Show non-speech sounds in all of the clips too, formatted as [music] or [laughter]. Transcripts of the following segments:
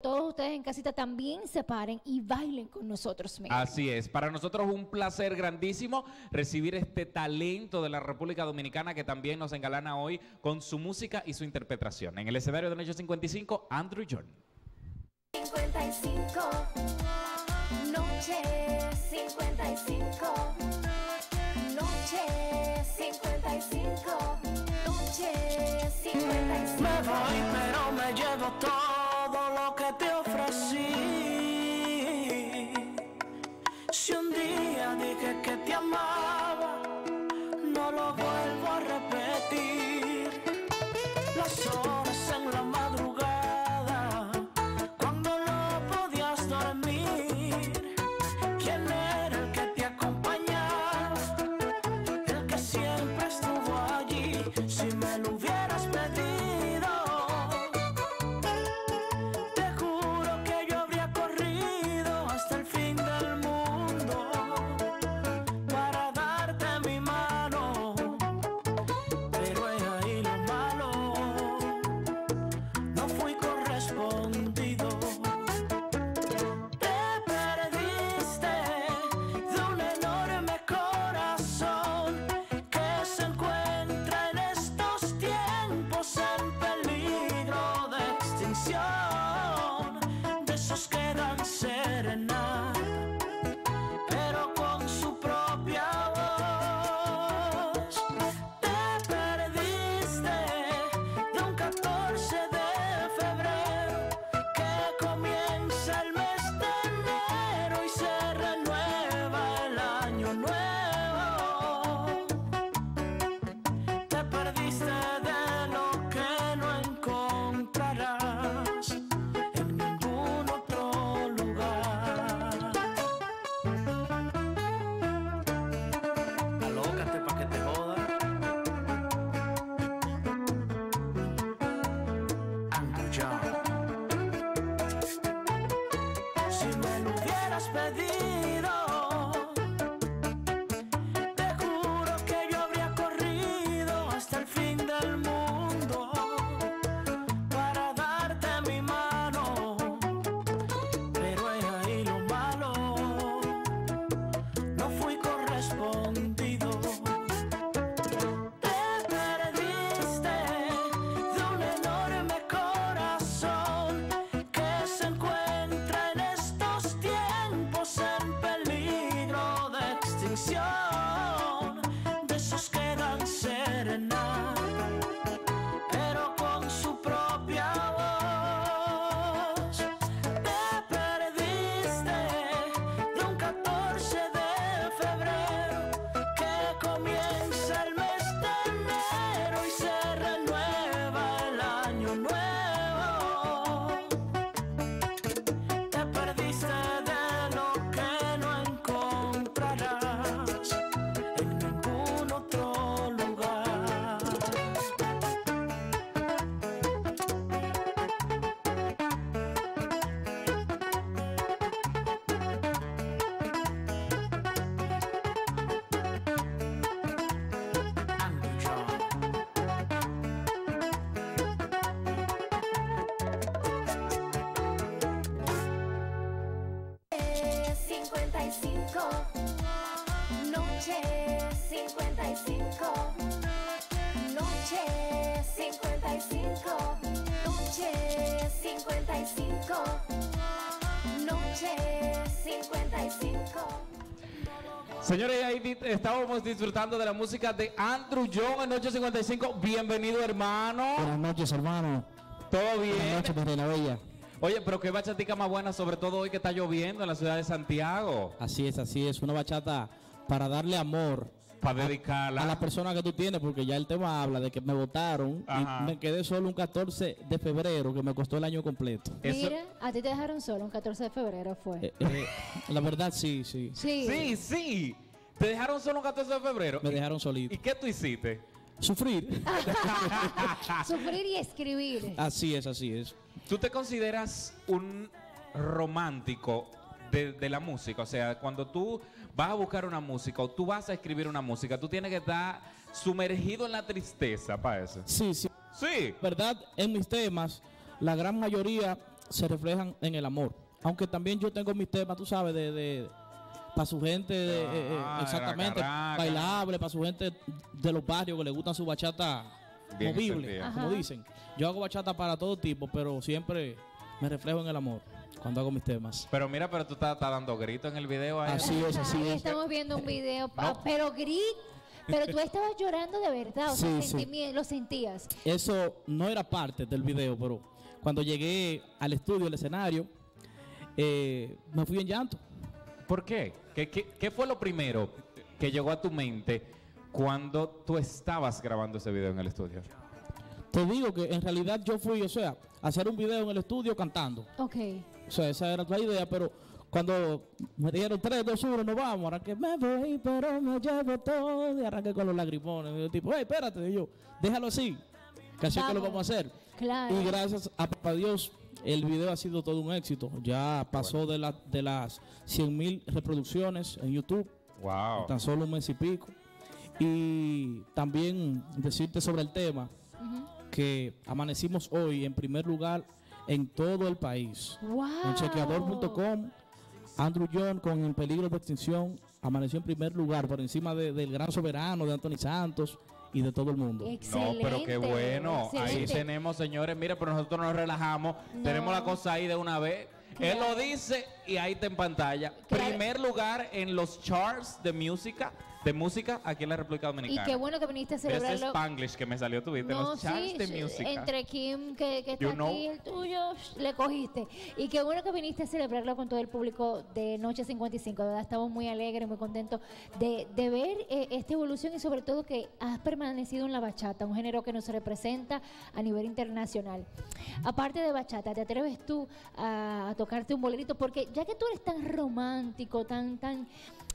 todos ustedes en casita también se paren y bailen con nosotros. Miguel. Así es, para nosotros un placer grandísimo recibir este talento de la República Dominicana que también nos engalana hoy con su música y su interpretación. En el escenario de Noche 55, Andrew John. 55 Noche 55 Noche 55 Noche 55 Me voy, pero me llevo todo Si un día dije que te amaba, no lo vuelvo a repetir. Las horas 55 Noche 55 Noche 55 Noche 55 Noche 55 Señores, ahí estábamos disfrutando de la música de Andrew John en Noche 55. Bienvenido, hermano. Buenas noches, hermano. ¿Todo Buenas bien? noches, mi reina bella. Oye, pero qué bachatica más buena, sobre todo hoy que está lloviendo en la ciudad de Santiago. Así es, así es. Una bachata para darle amor Para dedicarla. a la persona que tú tienes, porque ya el tema habla de que me votaron y me quedé solo un 14 de febrero que me costó el año completo. Eso- Mira, a ti te dejaron solo un 14 de febrero fue. Eh, eh, [laughs] la verdad, sí, sí. sí. Sí, sí. Te dejaron solo un 14 de febrero. Me dejaron ¿Y solito. qué tú hiciste? Sufrir. [laughs] Sufrir y escribir. Así es, así es. ¿Tú te consideras un romántico de, de la música? O sea, cuando tú vas a buscar una música o tú vas a escribir una música, tú tienes que estar sumergido en la tristeza para eso. Sí, sí. Sí. verdad, en mis temas, la gran mayoría se reflejan en el amor. Aunque también yo tengo mis temas, tú sabes, de, para su gente, de- eh, eh, Ah, exactamente, bailable, para su gente de los barrios que le gustan su bachata Bien movible, como dicen. Yo hago bachata para todo tipo, pero siempre me reflejo en el amor cuando hago mis temas. Pero mira, pero tú estás, estás dando gritos en el video ahí. Así es, así es. estamos viendo un video, No. pero grit, pero tú estabas llorando de verdad, o sea, Sí, sí. sentimi- lo sentías. Eso no era parte del video, pero cuando llegué al estudio, al escenario, eh, me fui en llanto. ¿Por qué? ¿Qué, qué? qué fue lo primero que llegó a tu mente cuando tú estabas grabando ese video en el estudio? Te digo que en realidad yo fui, o sea, a hacer un video en el estudio cantando. Ok. O sea, esa era la idea, pero cuando me dijeron 3, 2, 1, nos vamos, arranqué, me voy, pero me llevo todo, y arranqué con los lagrimones. Y yo tipo, hey, espérate, y yo, déjalo así, que así es que lo Vamos. vamos a hacer. Claro. Y gracias a papá Dios, el video ha sido todo un éxito. Ya pasó de, la- de las 100 mil reproducciones en YouTube, Wow. en tan solo un mes y pico. Y también decirte sobre el tema, que amanecimos hoy en primer lugar en todo el país. Wow. En chequeador.com, Andrew John con En Peligro de Extinción amaneció en primer lugar por encima de- del Gran Soberano, de Anthony Santos y de todo el mundo. No, pero qué bueno. Ahí tenemos, señores. Mira, pero nosotros nos relajamos. No. Tenemos la cosa ahí de una vez. Él lo dice y ahí está en pantalla. Claro. Primer lugar en los charts de música, de música aquí en la República Y Dominicana. qué bueno que viniste a Ese celebrarlo. Spanglish que me salió, tuviste, No, los charts sí, de música. entre Kim, que, que está You know. aquí, el tuyo, le cogiste. Y qué bueno que viniste a celebrarlo con todo el público de Noche 55. De verdad, estamos muy alegres, muy contentos de, de ver eh, esta evolución y sobre todo que has permanecido en la bachata, un género que nos representa a nivel internacional. Aparte de bachata, ¿te atreves tú a, a tocarte un bolerito? Porque ya que tú eres tan romántico, tan, tan...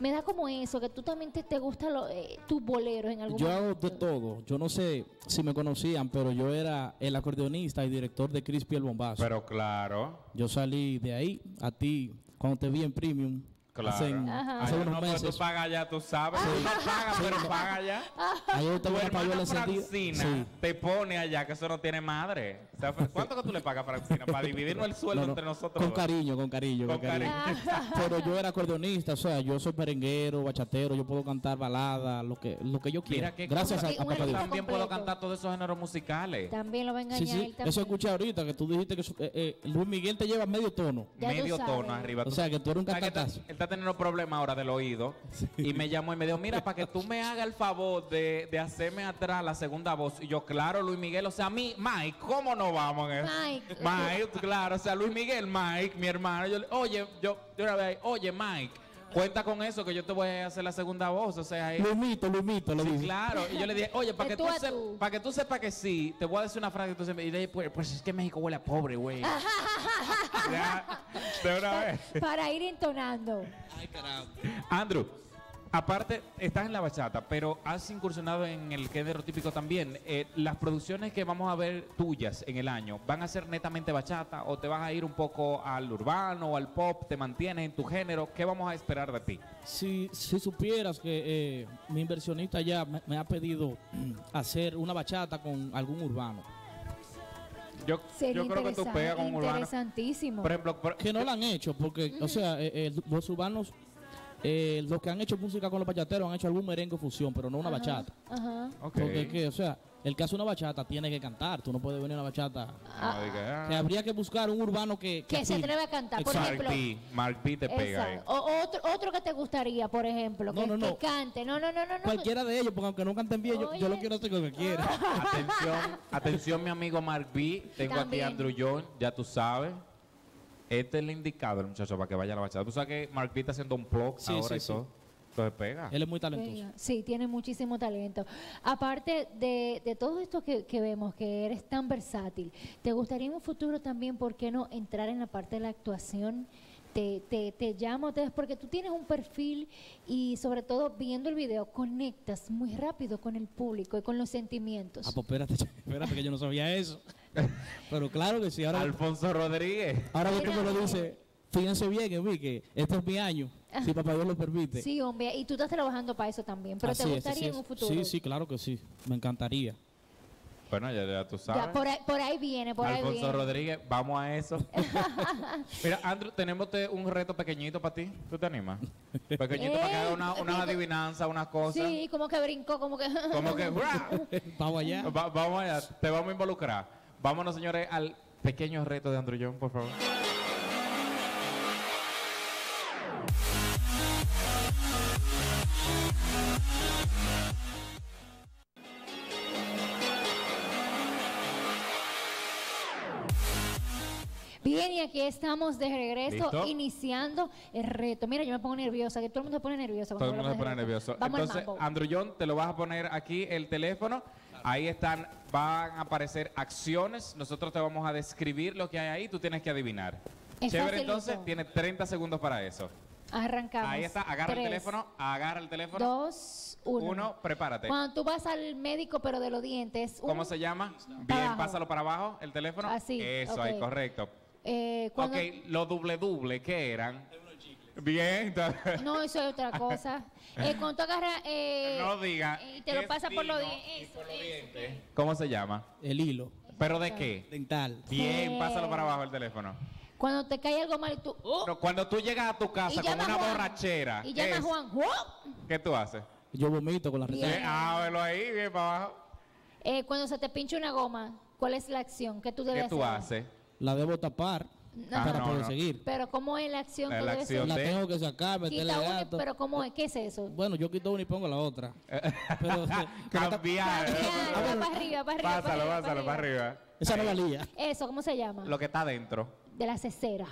Me da como eso, que tú también te, te gustan lo- eh, tus boleros en algún Yo momento. hago de todo. Yo no sé si me conocían, pero yo era el acordeonista y director de Crispy el Bombazo. Pero claro, yo salí de ahí a ti cuando te vi en Premium. Claro. Hace, Ajá. hace Ay, unos no, pero meses. tú pagas ya, tú sabes. Tú no pagas, pero paga ya. Ahí yo Tu tengo payola encendida. Francina Sí. te pone allá, que eso no tiene madre. O sea, ¿Cuánto que tú le pagas a Francina para dividirnos el sueldo No, no, entre nosotros? Con dos? cariño, con cariño, Con con, cariño. [laughs] Pero yo era acordeonista, o sea, yo soy merenguero, bachatero, yo puedo cantar balada, lo que, lo que yo quiera. Mira que Gracias a, Sí, a papá Dios. también puedo cantar todos esos géneros musicales. También lo va a engañar Sí, sí, él eso escuché ahorita, que tú dijiste que eh, eh, Luis Miguel te lleva medio tono. Ya medio tono arriba. O sea, que tú eres un sabes está teniendo problemas ahora del oído y me llamó y me dijo, mira, para que tú me hagas el favor de, de hacerme atrás la segunda voz. Y yo, claro, Luis Miguel, o sea, a mí, Mike, ¿cómo no vamos en eso? Mike. Mike, claro, o sea, Luis Miguel, Mike, mi hermano. Yo, le- oye, yo, yo una vez, oye, Mike, cuenta con eso que yo te voy a hacer la segunda voz, o sea, ahí. Luismito, Luismito, le Sí, dice. claro. Y yo le dije, oye, para que, tú tú a sep- tú. pa' que tú sepas que sí, te voy a decir una frase que tú siempre. Y le dije, pues, pues es que México huele a pobre, güey. [laughs] Ya, de una vez. Para ir entonando. Andrew, aparte, estás en la bachata, pero has incursionado en el género típico también. Eh, las producciones que vamos a ver tuyas en el año, ¿van a ser netamente bachata o te vas a ir un poco al urbano o al pop? ¿Te mantienes en tu género? ¿Qué vamos a esperar de ti? Si, si supieras que eh, mi inversionista ya me, me ha pedido [clears throat] hacer una bachata con algún urbano. Yo, yo creo que tú pegas con un urbano. interesantísimo. Por ejemplo, por- Que no la han hecho, porque, o sea, eh, eh, los urbanos, eh, los que han hecho música con los bachateros han hecho algún merengue fusión, pero no una Ajá, bachata. Ajá. Ok. Porque es que, o sea, el que hace una bachata tiene que cantar, tú no puedes venir a una bachata. Ah. Que habría que buscar un urbano que... Que se afine. atreve a cantar. Por Exacto. Mark ejemplo. B. Mark B te pega. O, otro, otro que te gustaría, por ejemplo, No, que, no, no. que cante. No, no, no, no. no. Cualquiera de ellos, porque aunque no canten bien, yo, yo lo quiero hacer con lo que quiera. Atención, [laughs] atención, mi amigo Mark B. Tengo aquí También. a Andrew John, ya tú sabes. Este es el indicado, el muchacho, para que vaya a la bachata. Tú sabes que Mark está haciendo un blog Sí, ahora sí, y sí. todo. Entonces pega. Él es muy talentoso. Sí, tiene muchísimo talento. Aparte de, de todo esto que, que vemos, que eres tan versátil, ¿te gustaría en un futuro también, por qué no, entrar en la parte de la actuación? Te, te, te llamo, te, porque tú tienes un perfil y sobre todo viendo el video conectas muy rápido con el público y con los sentimientos. Ah, pues espérate, [laughs] espérate que yo no sabía eso. [laughs] Pero claro que sí, ahora, Alfonso Rodríguez. ahora que tú me lo dices, fíjense bien, que vi que este es mi año, si papá Dios lo permite. Sí, hombre, y tú estás trabajando para eso también, pero Así ¿te gustaría en es. un futuro? Sí, sí, claro que sí, me encantaría. Bueno, ya, ya tú sabes. Ya, por ahí, por ahí viene, por ahí Alfonso viene. Rodríguez, vamos a eso. [laughs] Mira, Andrew, tenemos te- un reto pequeñito para ti. ¿Tú te animas? [laughs] Pequeñito para que haga una- Ey, unas digo- adivinanzas, unas cosas. Sí, como que brincó, como que... Como que. Vamos allá. Va- vamos allá, te vamos a involucrar. Vámonos, señores, al pequeño reto de Andrew John, por favor. Bien, y aquí estamos de regreso, ¿Listo? iniciando el reto. Mira, yo me pongo nerviosa, que todo el mundo se pone nervioso. Todo el mundo se pone nervioso. Vamos Entonces. Andrew John, te lo vas a poner aquí el teléfono. Ahí están, van a aparecer acciones. Nosotros te vamos a describir lo que hay ahí. Tú tienes que adivinar. Es Chévere, facilito. entonces, tiene 30 segundos para eso. Arrancamos. Ahí está, agarra el teléfono, agarra el teléfono. Dos, uno. Uno, prepárate. Cuando tú vas al médico, pero de los dientes. ¿Cómo se llama? Bien, abajo. pásalo para abajo, el teléfono. Así, Eso, ahí, correcto. eh, Ok, los doble doble, ¿qué eran? Bien, No, eso es otra cosa. Eh, cuando tú agarras. Eh, no diga. Y te lo pasa por los dientes. ¿Cómo se llama? El hilo ¿Pero de qué? dental. Bien, Sí. pásalo para abajo el teléfono. Cuando te cae algo mal y tú. ¡oh! No, cuando tú llegas a tu casa con una Juan. borrachera, Y llama a Juan. ¡oh! ¿qué tú haces? Yo vomito con la receta. Ah, velo ahí, bien para abajo. Eh, cuando se te pincha una goma, ¿cuál es la acción que tú debes ¿Qué tú hacer? haces? La debo tapar No. para no, poder no. seguir. Pero ¿cómo es la acción La acción. La tengo que sacar, meterle Quita una, y- gato. pero ¿cómo es? ¿Qué es eso? Bueno, yo quito una y pongo la otra. [laughs] Pero, [laughs] Cambiar. Cambiar, [laughs] para arriba, para arriba. Pásalo, pásalo para arriba. esa no valía. Eso, ¿cómo se llama? Lo que está adentro. De la cesera.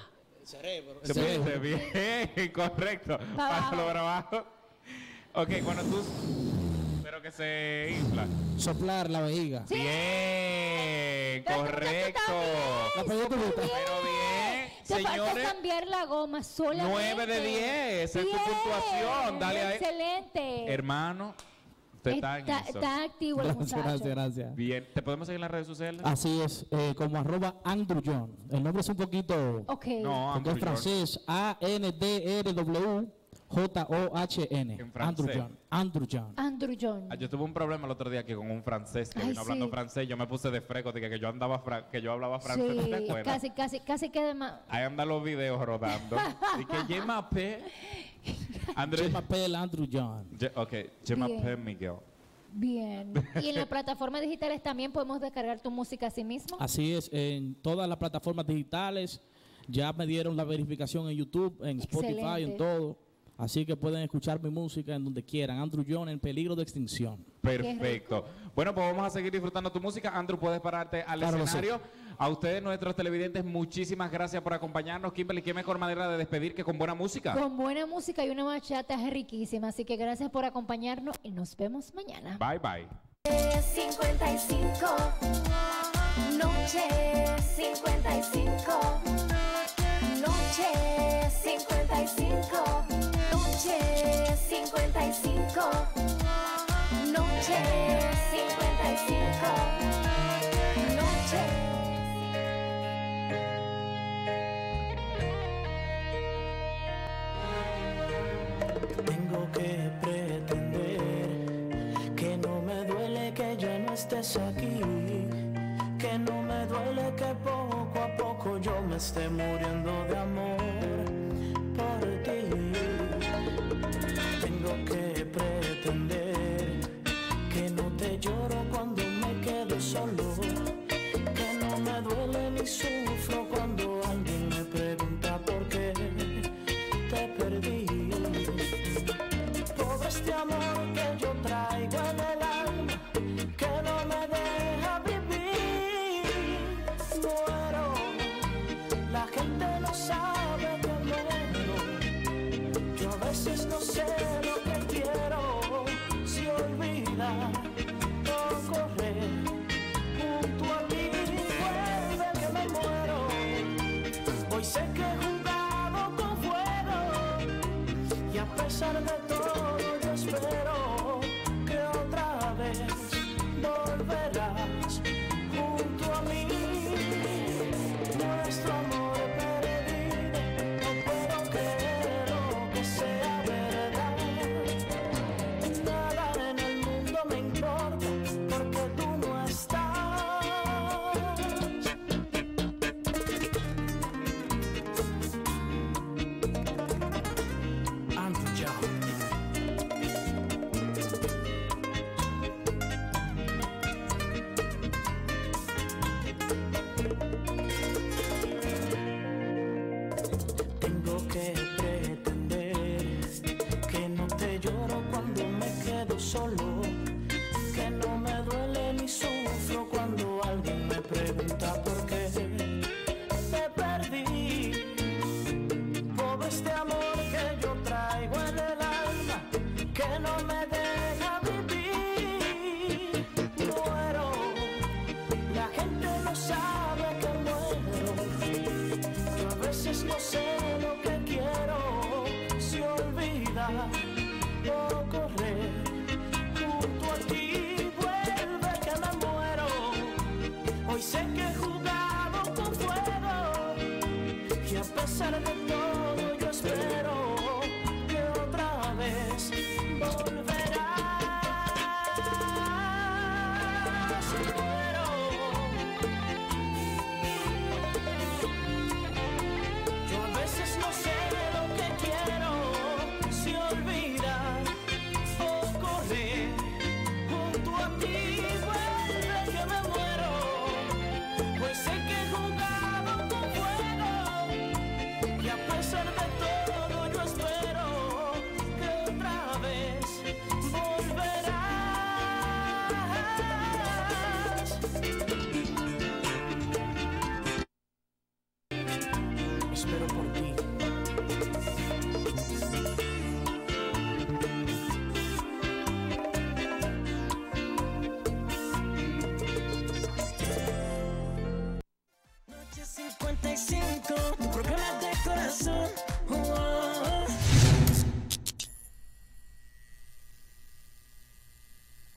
Bien, bien, correcto. Pásalo para abajo. Ok, cuando tú... Pero que se infla. Soplar la vejiga. Sí. Bien, correcto. La. Pero bien, Te falta señores. cambiar la goma solamente. 9 de 10, esa es tu puntuación, dale ahí. Excelente. Hermano, usted está en está, eso. está activo el Gracias, muchacho. gracias, gracias. Bien, ¿te podemos seguir en las redes sociales? Así es, eh, como arroba Andrew John. El nombre es un poquito, Ok. No, porque Andrew es francés, En Andrew. John. Andrew John. Andrew John. Ah, yo tuve un problema el otro día aquí con un francés que Ay, vino hablando sí. francés. Yo me puse de freco, dije que yo andaba fra- que yo hablaba francés, ¿tú te Sí, acuerdas? casi, casi, casi que de más. Ahí andan los videos rodando. [laughs] y que je m'appelle André. Je m'appelle Andrew John. Je- ok, je m'appelle Miguel. Bien. [laughs] Y en las plataformas digitales también podemos descargar tu música a sí mismo. Así es, en todas las plataformas digitales. Ya me dieron la verificación en YouTube, en Spotify, Excelente. en todo. Así que pueden escuchar mi música en donde quieran. Andrew John en peligro de extinción. Perfecto. Bueno, pues vamos a seguir disfrutando tu música. Andrew, puedes pararte al Claro escenario. A ustedes, nuestros televidentes, muchísimas gracias por acompañarnos. Kimberly, qué mejor manera de despedir que con buena música. Con buena música y una bachata riquísima. Así que gracias por acompañarnos y nos vemos mañana. Bye, bye. 55 Noche 55 55 Noche 55 Noche. Tengo que pretender que no me duele que ya no estés aquí, veces no sé lo que quiero, si olvidar o correr junto a ti. Vuelve que me muero. Hoy sé que he jugado con fuego. Y a pesar de todo solo,